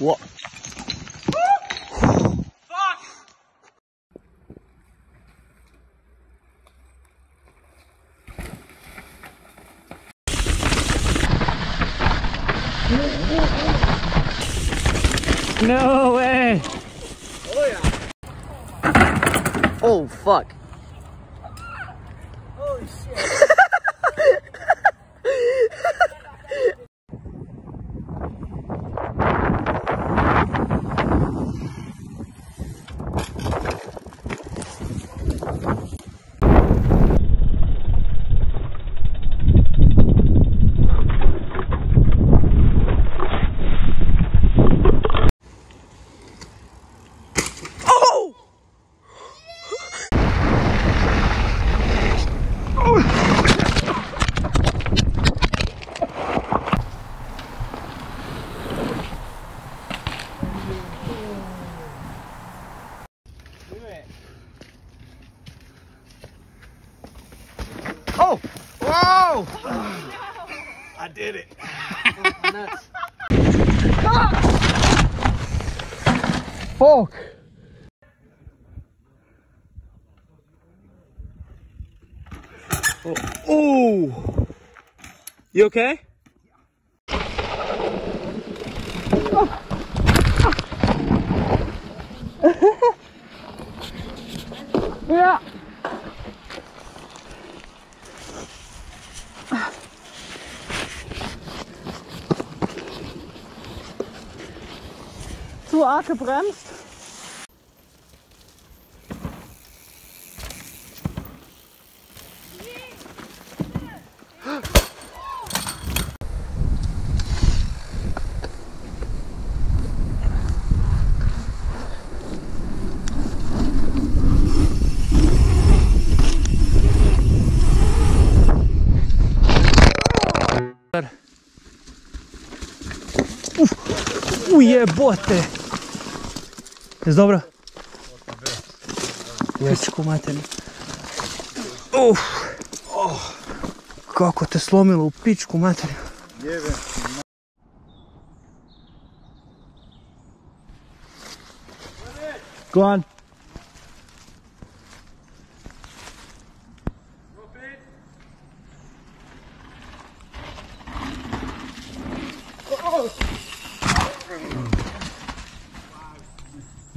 うわ。っ No way! Oh yeah. Oh fuck. Holy shit. Oh! Whoa! I did it. Fuck! Ooh. You okay? arg gebremst. Uff. Uje bote! Jest dobro? Pičku materinu. Uf. Kako te slomilo u pičku materinu. Go on.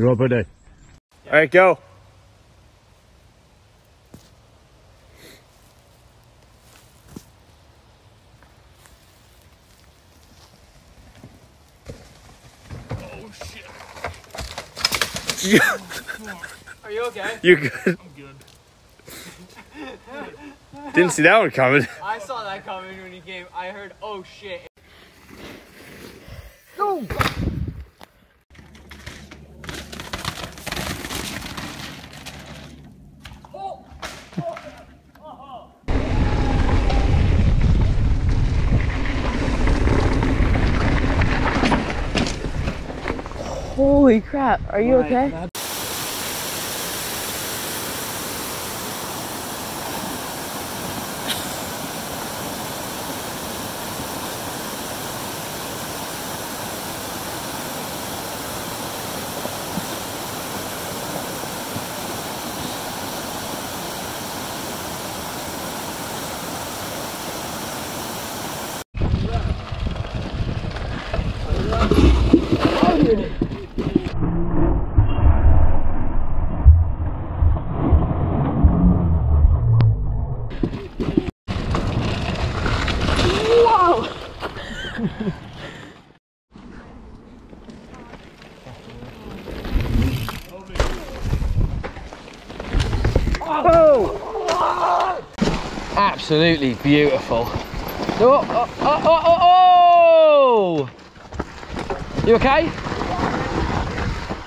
You're up, buddy. All right, go. Oh, shit. Yeah. Are you okay? You're good. I'm good. Didn't see that one coming. I saw that coming when he came. I heard, oh shit. Holy crap, are you okay? Absolutely beautiful. Oh, oh, oh, oh, oh, oh! You okay?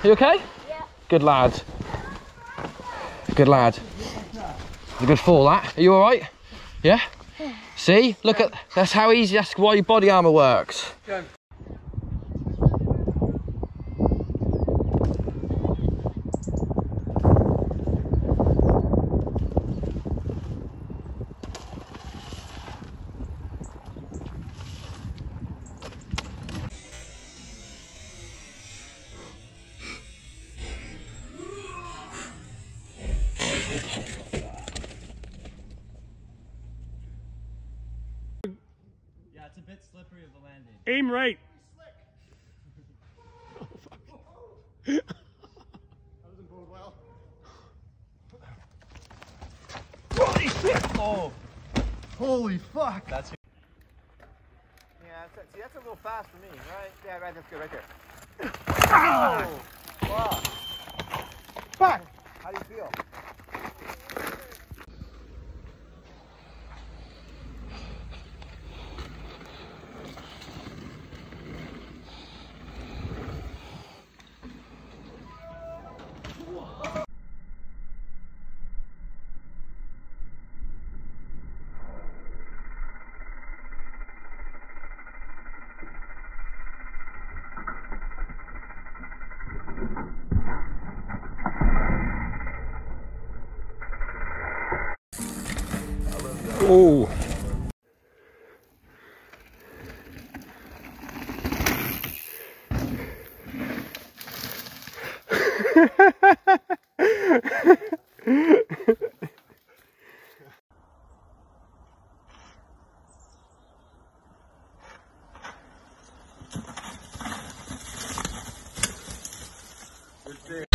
You okay? Yeah. Good lad. Good lad. It's a good fall, that. Are you alright? Yeah? See? Look at that's how easy that's why your body armor works. Of a landing. Aim right. Holy fuck! That's Yeah, that's, see, that's a little fast for me, right? Yeah, right, that's good, right there. Ah! Oh, fuck. Fuck! How do you feel? Oh. Oh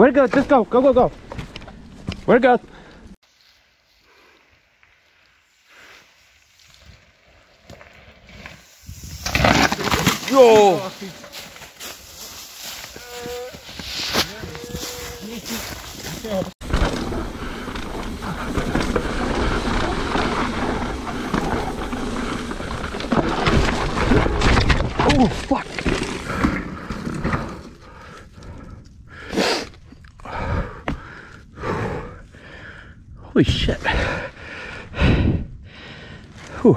Where to go? Just go. Go, go, go. Where to go? Yo. Oh fuck. Holy shit. Whew.